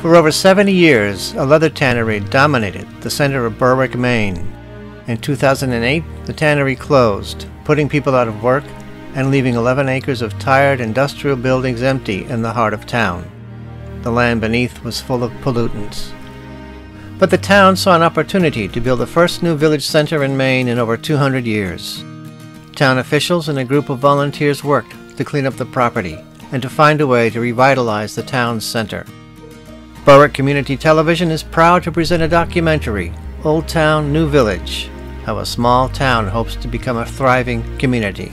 For over 70 years, a leather tannery dominated the center of Berwick, Maine. In 2008, the tannery closed, putting people out of work and leaving 11 acres of tired industrial buildings empty in the heart of town. The land beneath was full of pollutants. But the town saw an opportunity to build the first new village center in Maine in over 200 years. Town officials and a group of volunteers worked to clean up the property and to find a way to revitalize the town's center. Berwick Community Television is proud to present a documentary, Old Town, New Village, how a small town hopes to become a thriving community.